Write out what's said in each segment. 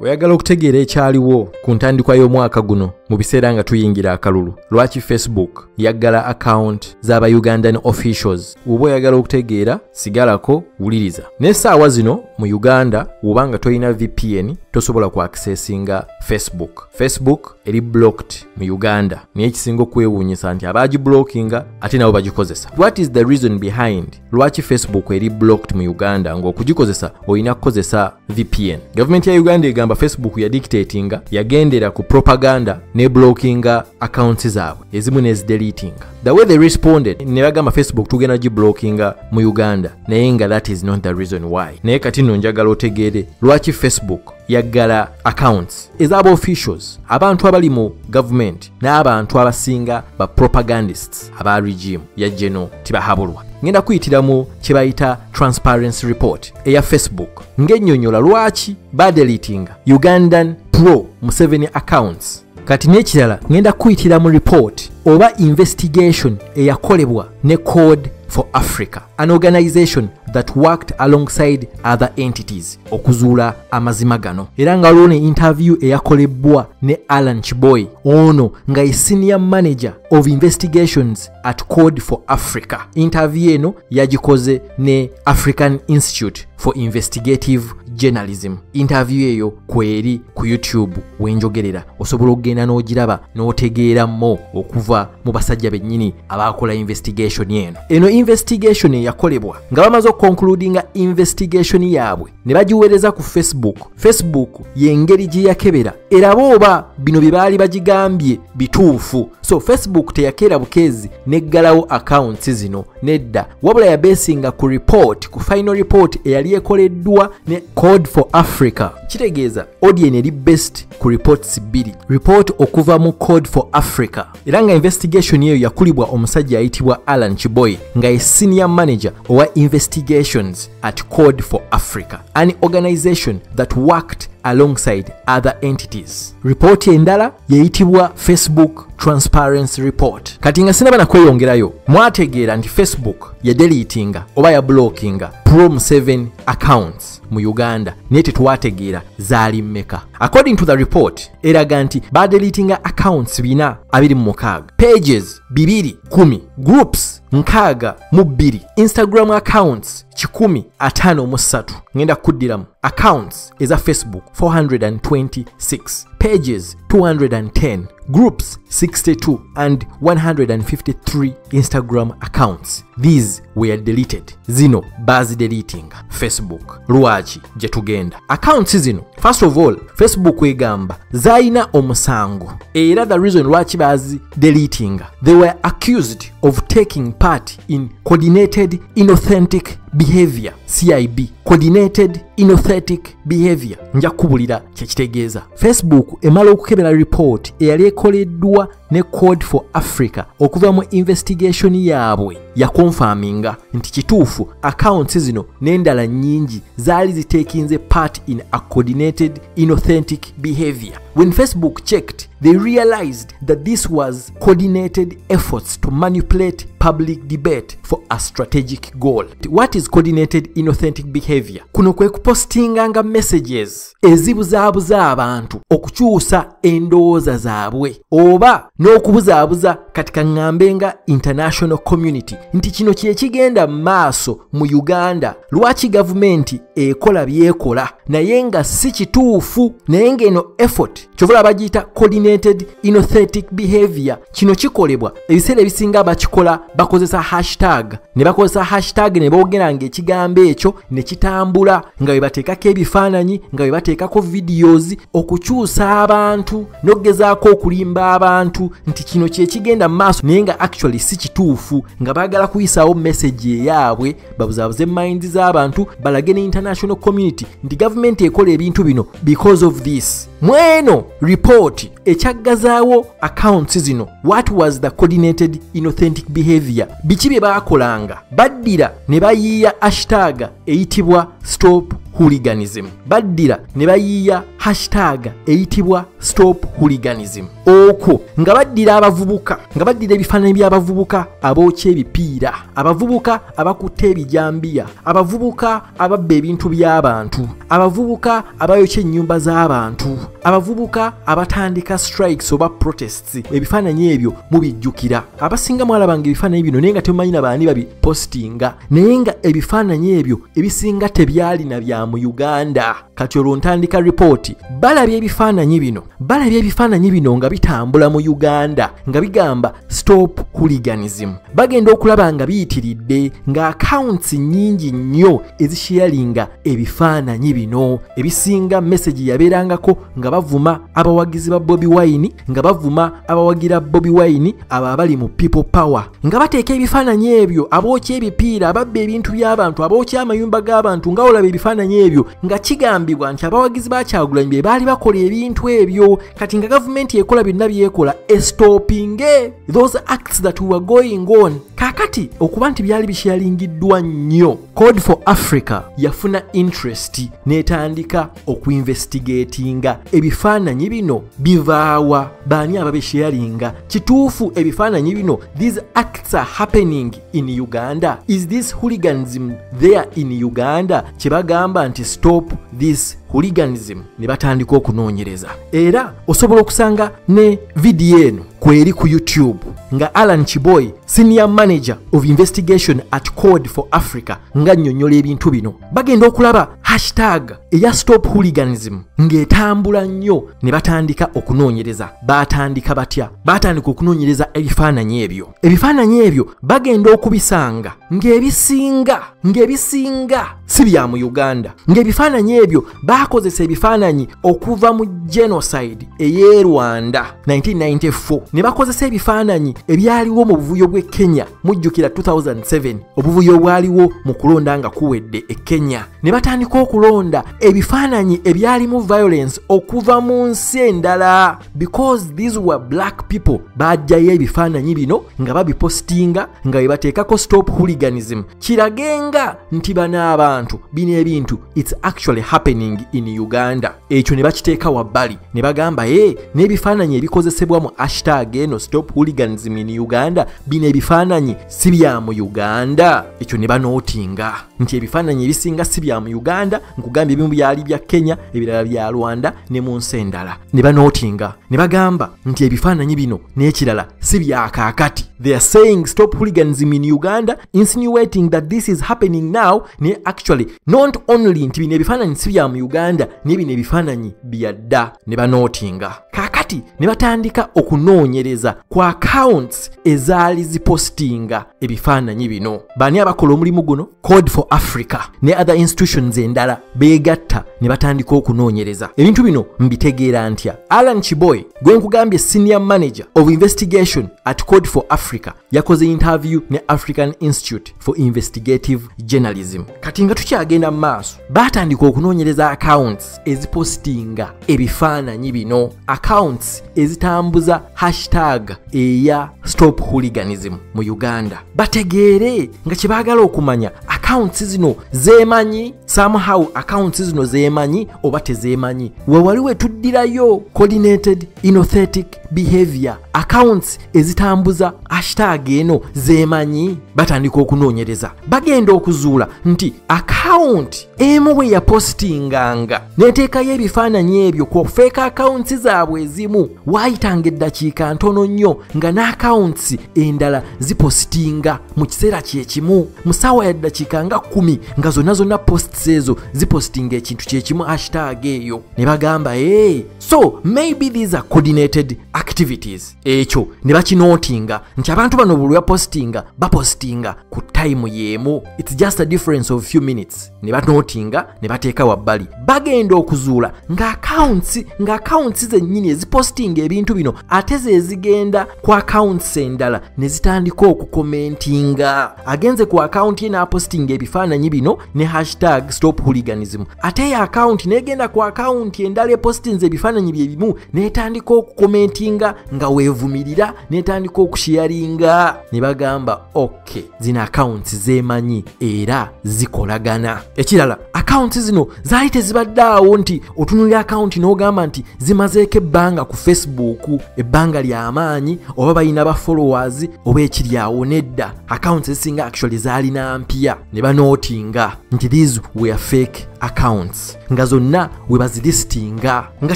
oyagala okutegeera ekyaliwo ku ntandikwa y'omwaka guno mu biseera nga tuyingira akalulu. Lwaki facebook yaggala akawunti z'aba-ugandan officials? Oba oyagala okutegeera sigalako wuliriza. N'essaawa zino mu uganda woba nga tolina vpn tosobola ku kuakisesinga facebook. Facebook eri blocked mu uganda. Naye ekisinga okwewuunyisa nti abagiblokinga ate nabo bagikozesa. What is the reason behind lwaki facebook eri blocked mu uganda ng'okugikozesa olina kukozesa vpn gavumenti ya uganda egamba facebook yadictatinga yagendera ku propaganda ne blockinga accounts zaabwe ezimu nezideletinga the way they responded ne bagamba facebook tugenda giblockinga mu uganda. Naye nga that is not the reason why. Naye kati nno njagala otegeere lwaki facebook yaggala accounts? Ez'aba officials? Abantu abali mu gavumenti n'abantu abasinga ba propagandists aba regime ya geno tibahabulwa. Ngenda kuyitiramu kye bayita transparency report eya facebook. Ng'ennyonnyola lwaki badelitinga ugandan pro museveni accounts. Kati n'ekirala ngenda kuyitira mu report oba investigation eyakolebwa ne code for africa an organization that worked alongside other entities okuzuula amazima gano. Era nga waliwo ne interview eyakolebwa ne alan chiboy ono nga ye senior manager of investigations at code for africa. Interview eno yagikoze ne african institute for investigative journalism. Interview eyo kweri ku youtube wenjogerera. Osobola okugenda n'ogiraba n'otegeeramo okuva mu basajja bennyini abakola investigation eno. Eno investigation eyakolebwa nga bamaze okukonkludinga investigation yaabwe ne bagiweereza ku facebook. Facebook yengeri gye yakebera. Era booba bino bye baali bagigambye bituufu. So facebook teyakeera bukeezi neggalawo accounts zino nedda. Wabula yabeesinga ku report ku final report eyali ekoleddwa ne code for africa kitegeeza odien eri best ku reports bbiri. Report okuva mu code for africa. Era nga investigation eyo yakulibwa omusajja ayitibwa alan chiboy nga ye senior manager owa investigations at code for africa an organization that worked alongside other entities. Ripooti endala yeyitibwa facebook transparency report. Kati nga sinaba nakweyongerayo mwategeera nti facebook yadelitinga oba yablockinga pro 7 accounts mu uganda naye tetwategeera zaali mmeka. According to the report eraga nti badelitinga accounts 426 pages 210 groups nkaaga mu bbiri instagram accounts 153 ngenda kuddiramu. Accounts eza facebook 426 pages 210 groups 62 and 153 instagram accounts. These were deleted. Zino bazideletinga facebook lwaki gye tugenda accounts zino. First of all facebook egamba zaalina omusango. Era the reason lwaki bazideletinga they were accused of taking part in coordinated inauthentic behavior cib coordinated inothetic behavior. Nja kukubulira kyekitegeeza facebook emala okukebera report eyali ekoleddwa ne code for africa okuva mu investigation yaabwe yakonfaminga nti kituufu accounts zino n'endala nnyingi zaali zitekinze part in a coordinated inauthentic behavior. When facebook checked they realized that this was coordinated efforts to manipulate public debate for a strategic goal. What is coordinated inauthentic behavior? Kuno kwe kupostinganga messages ezibuzaabuza abantu okukyusa endowooza zaabwe oba n'okubuzaabuza kati kaŋŋambe nga international community. Nti kino kye kigenda maaso mu uganda. Lwaki gavumenti ekola byekola? Naye nga si kituufu naye ng'eno effort kyovula bagiyita coordinated inauthentic behavior kino kikolebwa. Ebiseera ebisinga bakikola bakozesa hashtag. Ne bakozesa hashtag ne boogera ng'ekigambo ekyo ne kitambula nga bwe bateekako ebifaananyi nga bwe bateekako videos okukyusa abantu n'okugezaako okulimba abantu nti kino kye kigenda mu maaso naye nga actually si kituufu nga baagala kuyisaawo message eyaabwe babuzaabuze minds z'abantu balage ne international community nti gavumenti ekola ebintu bino because of this. Mweno report ekyaggazaawo accounts zino. What was the coordinated inauthentic behavior? Biki bye baakolanga? Baddira ne bayiiya hashtag eyitibwa stop hooliganism. Baddira ne bayiiya hashtag eyitibwa stop hooliganism. Okwo nga baddira abavubuka nga baddira ebifaananyi by'abavubuka abookya ebipiira abavubuka abakutta ebijambiya abavubuka ababba ebintu by'abantu abavubuka abayokya ennyumba z'abantu abavubuka abatandika strikes oba protests. Ebifaananyi ebyo mubijjukira. Abasinga mwalabanga ebifaananyi bino naye nga temumanyi na baani babipostinga naye nga ebifaananyi ebyo ebisinga tebyalina bya mu uganda. Kati olwo ntandika ripooti balabye ebifaananyi bino balabye ebifaananyi bino nga bitambula mu uganda nga bigamba stop hooliganism. Bagenda okulaba nga biyitiridde nga accounts nnyingi nnyo ezisharinga ebifaananyi bino ebisinga message yabeerangako nga bavuma abawagizi ba bobi wine nga bavuma abawagira bobi wine abo abali mu people power. Nga bateeka ebifaananyi ebyo abookya ebipiira ababba ebintu by'abantu abookya amayumba g'abantu nga olaba ebifaananyi ebyo nga kigambibwa nti abawagizi bakyagulanyi be baali bakola ebintu ebyo. Kati nga gavumenti ekola byonna byekola estopinge those acts that were going on. Kaakati okuba nti byali bikyalingiddwa nnyo code for africa yafuna interest n'etandika okuinvestigatinga ebifaananyi bino bivaawa. Baani ababisharinga kituufu ebifaananyi bino these acts are happening in uganda. Is this hooliganism there in uganda? Kyebagamba nti stop this hooliganism ne batandika okunoonyereza. Era osobola okusanga ne vidiyo eno kweri ku youtube nga alan chiboy senior manager of investigation at code for africa nga nnyonnyola ebintu bino. Bagenda okulaba hashtag eya stop hooliganism ng'etambula nnyo ne batandika okunoonyereza. Baatandika batya? Baatandika okunoonyereza ebifaananyi ebyo. Ebifaananyi ebyo bagenda okubisanga ng'ebisinga ng'ebisinga. Si bya mu uganda. Ng'ebifaananyi ebyo bakozesa ebifaananyi okuva mu genocide ey'e rwanda 1994 ne bakozesa ebifaananyi ebyaliwo mu buvuyo bw'e kenya mujjukira 2007 obuvuyo bwaliwo mu kulonda nga kuwedde e kenya. Ne batandika okulonda ebifaananyi ebyalimu violence okuva mu nsi endala. Because these were black people bajjayo ebifaananyi bino nga babipostinga nga bwe bateekako stop hooliganism. Kiragenga nti bano abantu bino ebintu its actually happening in uganda. Ekyo ne bakiteeka wabbali ne bagamba ye n'ebifaananyi ebikozesebwa mu hashtag eno stop hooliganism in uganda bino ebifaananyi si bya mu uganda. Ekyo ne banootinga nti ebifaananyi ebisinga si bya mu uganda nkugambye ebimu byali bya kenya ebirala bya rwanda ne mu nsi endala. Ne banootinga ne bagamba nti ebifaananyi bino n'ekirala si bya kaakati. They are saying stop hooliganism in uganda insinuating that this is happening now. Ne actually not only nti bino ebifaananyi si bya mu uganda naye bino ebifaananyi bya dda. Ne banootinga. Kaakati ne batandika okunoonyereza ku accounts ezaali zipostinga ebifaananyi bino. Baani abakola omulimu guno? Code for africa. Ne other institutions endala beegatta ne batandika okunoonyereza. Ebintu bino mbitegeera ntya? Alan chiboy gwe nkugambye senior manager of investigation at code for africa yakoze interview ne african institute for investigative journalism. Kati nga tukyagenda mu maaso baatandika okunoonyereza accounts ezipostinga ebifaananyi bino. Accounts ezitambuza hashtag eya stop hooliganism mu uganda. Bategeere nga kye baagala okumanya accounts zino zeemanyi somehow accounts zino zeemanyi oba tezeemanyi wewali we tuddirayo coordinated inauthentic behavior. Accounts ezitambuza hashtag eno zeemanyi batandika okunoonyereza. Bagenda okuzuula nti account emu bwe yapostinganga. Neteekayo ebifaananyi ebyo ku feeka accounts zaabwe ezimu. Waayitanga eddakiika ntono nnyo nga n'accounts endala zipostinga mu kiseera kyekimu mu ssaawa ya ddakiika nga kumi nga zonna zonna posts ezo zipostinga ekintu kyekimu hashtag eyo. Ne bagamba hey, so maybe these are coordinated activities. Ekyo ne bakinootinga nti abantu bano buli bapostinga bapostinga ku time yeemu. Its just a difference of few minutes. Ne banootinga ne bateeka wabbali. Bagenda okuzuula nga accounts nga accounts zennyini ezipostinga ebintu bino ate ze zigenda ku accounts endala ne zitandika okukomentinga. Agenze ku akawunti ye n'apostinga ebifaananyi bino ne hashtag stop hooliganism. Ate ye akawunti n'egenda ku akawunti endala epostinze ebifaananyi bye bimu n'etandika okukomentinga nga weevumirira n'etandika okushiyaringa ne bagamba ok zino akawunti zeemanyi era zikolagana. Ekirala akawunti zino zaali tezibadde awo nti otunulira akawunti n'ogamba nti zimazeeko ebbanga ku facebook ebbanga ly'amaanyi oba balina ba followers oba ekiri awo nedda. Akawunti ezisinga actually zaalina mpya. Ne banootinga nti these were fake accounts. Nga zonna we bazilisitinga nga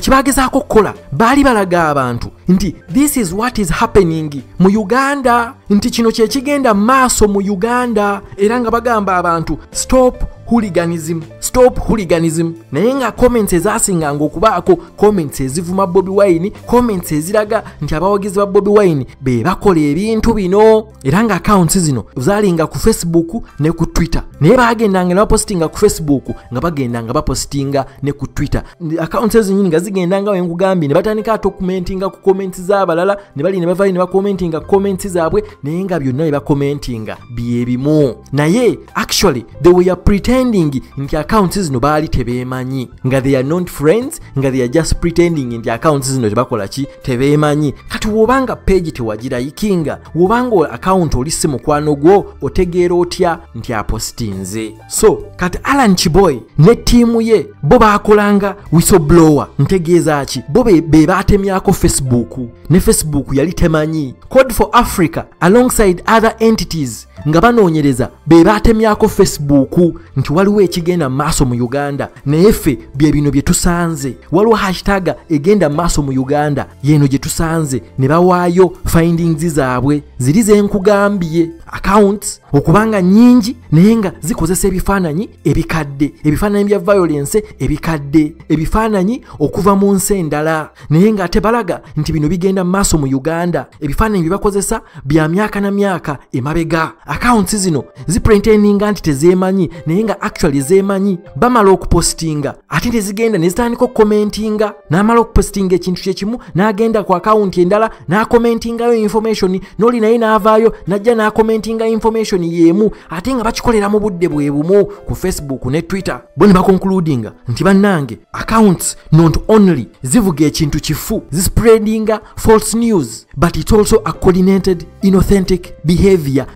kyebagezaako okukola baali balaga abantu nti this is what is happening mu uganda. Nti kino kyekigenda maaso mu uganda era nga bagamba abantu stop hooliganism stop hooliganism. Naye nga comments ezasinganga okubaako comments ezivuma bobi wine comments eziraga nti abawagizi ba bobi wine be bakola ebintu bino. Era nga accounts zino zalinga ku facebook ne ku twitter. Naye bagendanga ne bapositinga ku facebook nga bagenda nga bapositinga ne ku twitter. Accounts ezo nyini nga zigendanga wenkugambye ne batandika ate okumentinga ku comments z'abalala ne bali ne bavayo ne bakomentinga comments zaabwe naye nga byonna ne bakomentinga byebimu naye actually they were pretending nti accounts zino baali tebeemanyi. Nga they are not friends nga they are just pretending nti accounts zino tebakola ki? Tebeemanyi. Kati wobanga page tewagirayikinga wobanga account oli si mukwano gwo otegeera otya nti apositinze so kati alan kiboy ne ttiimu ye bo baakolanga whistleblower. Ntegeeza ki? Bo be baatemyako facebook ne facebook yali temanyi. Code for africa alongside other entities nga banoonyereza be baatemyako facebook nti waliwo ekigenda mu maaso mu uganda naye ffe bye bino bye tusanze. Waliwo hashtaga egenda mu maaso mu uganda yeno gye tusanze ne bawaayo findings zaabwe ziri zenkugambye accounts okubanga nnyingi naye nga zikozesa ebifaananyi ebikadde. Ebifaananyi bya violence ebikadde. Ebifaananyi okuva mu nsi endala. Naye ng'ate balaga nti bino bigenda mu maaso mu uganda. Ebifaananyi bye bakozesa bya myaka na myaka emabega accounts zino zipretendinga nti tezeemanyi naye nga actually zeemanyi bamala okupositinga ate tezigenda ne zitandika okukomentinga n'amala okupositinga ekintu kyekimu n'agenda ku akawunti endala n'akomentingayo information n'oli naye n'avaayo n'ajja n'akomentinga information yemu ate nga bakikolera mu budde bwe bumu ku facebook ne twitter. Bo ne bakonkludinga nti bannange accounts not only zivuga ekintu kifu zispreadinga false news but it also a coordinated inauthentic behavior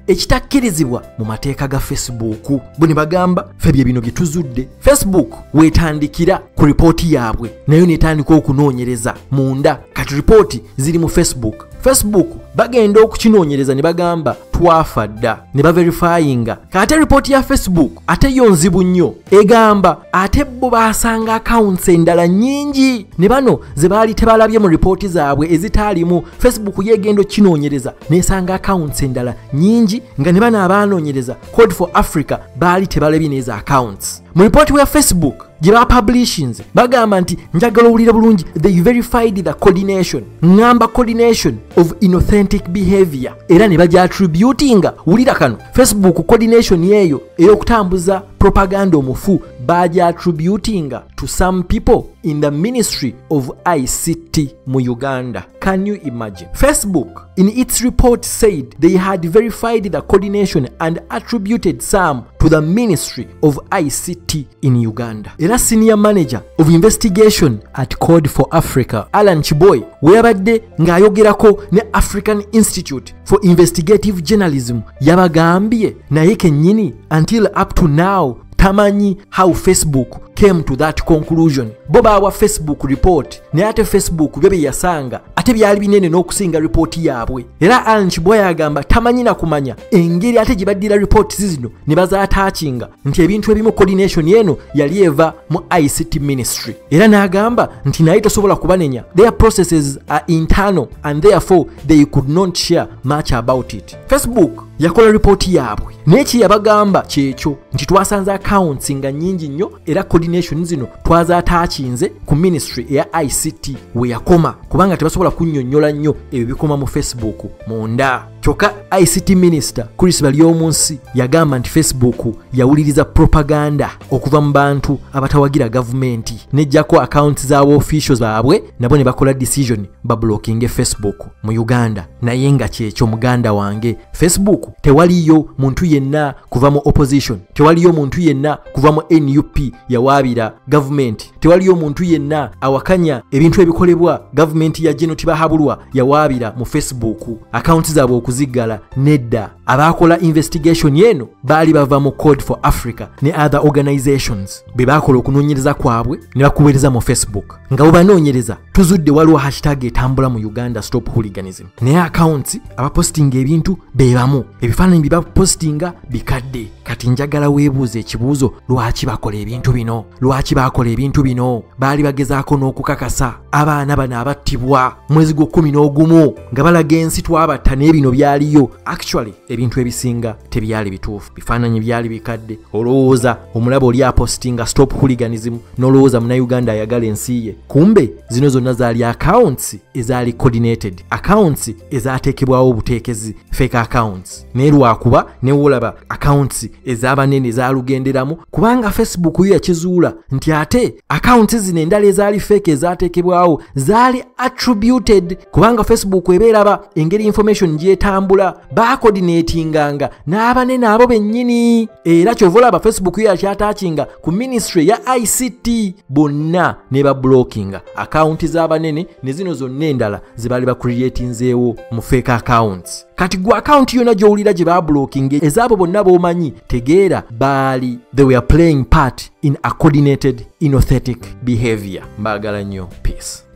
ekitakkirizibwa mu mateeka ga facebook. Bo ne bagamba ffe bye bino bye tuzudde facebook weetandikira ku ripooti yaabwe nayo netandika okunoonyereza munda. Kati ripooti ziri mu facebook. Facebook bagenda okukinoonyereza ne bagamba twafa dda ne baverifyinga kaate ripooti ya facebook ate yo nzibu nnyo. Egamba ate bo baasanga accounts endala nnyingi. Ne bano ze baali tebalabye mu ripooti zaabwe ezitaalimu facebook yegendo kinoonyereza nesanga accounts endala nnyingi nga ne bano abanoonyereza code for africa baali tebalabye nezo accounts. Mu ripooti ya facebook gye bapublishins bagamba nti njagala owulira bulungi they verified the coordination. Ngamba coordination of inauthentic behavior. Era ne bagyattributinga wulira kano facebook coordination yeeyo ey'okutambuza propaganda omufu baja attributinga to some people in the ministry of ict mu uganda. Can you imagine? Facebook in its report said they had verified the coordination and attributed some to the ministry of ict in uganda. Era senior manager of investigation at code for africa alan chiboy weyabadde ng'ayogerako ne african institute for investigative journalism yabagambye naye kennyini until up to now tamanyi how facebook came to that conclusion. Bo baawa facebook report naye ate facebook byo bye yasanga ate byali binene n'okusinga ripooti yaabwe. Era alan boya agamba tamanyi na kumanya engeri ate gye baddira ripooti zino ne bazaataakinga nti ebintu ebimu coordination eno yali eva mu ict ministry. Era n'agamba nti naye tosobola kubanenya their processes are internal and therefore they could not share much about it. Facebook yakola ripooti yaabwe. Naye kye yabagamba kyekyo nti twasanze accounts nga nnyingi nnyo era zino twazaataakinze ku ministry eya ict we yakoma kubanga tebasobola kunnyonnyola nnyo ebyo bikoma mu facebook munda kyokka ict minisita chris balyomunsi yagamba nti facebook yawuliriza propaganda okuva mu bantu abatawagira gavumenti nejjako accounts z'abo officials baabwe nabo ne bakola decision bablokinge facebook mu uganda. Naye nga kyekyo muganda wange facebook tewaliyo muntu yenna kuva mu opposition tewaliyo muntu yenna kuva mu nup yawaabira gavumenti tewaliyo muntu yenna awakanya ebintu ebikolebwa gavumenti ya geno tibahabulwa yawaabira mu facebook. Akawunti zaabwe okuziggala nedda abaakola investigation yeno baali bava mu code for africa ne other organizations. Be baakola okunoonyereza kwabwe ne bakuweereza mu facebook. Nga bwe banoonyereza tuzudde waliwo hashtag etambula mu uganda stop hooliganism. Naye accounts abapostinga ebintu be bamu. Ebifaananyi bye bapostinga bikadde. Kati njagala weebuuza ekibuuzo lwaki bakola ebintu bino? Lwaki baakola ebintu bino? Baali bagezaako n'okukakasa. Abaana bano abattibwa mwezi gw'okkumi n'ogumu nga balaga ensi twabatta naye bino byaliyo. Actually ebintu ebisinga tebyali bituufu bifaananyi byali bikadde. Olowooza omulaba oli apostinga stop hooliganism n'olowooza munauganda ayagala ensi ye? Kumbe zino zonna zaali accounts ezaali coordinated accounts ezateekebwawo obuteekezi fake accounts? Naye lwakuba newoolaba accounts ez'abanene ezaalugenderamu kubanga facebook yo yakizuula nti ate accounts zino endala ezaali fake ezateekebwawo zaali attributed kubanga facebook eba eraba engeri information gyetambula bakodinatinganga n'abanene abo bennyini. Era kyova olaba facebook yo yakyatakinga ku ministry ya ict bonna ne bablokinga akawunti z'abanene ne zino zonna endala ze baali bacreatinzeewo mu fake accounts. Kati gwe akawunti yonna gy'owulira gye babulokinga ezaabo bonna b'omanyi tegeera baali they were playing part in a coordinated inauthentic behavior. Mbaagala nnyo. Peace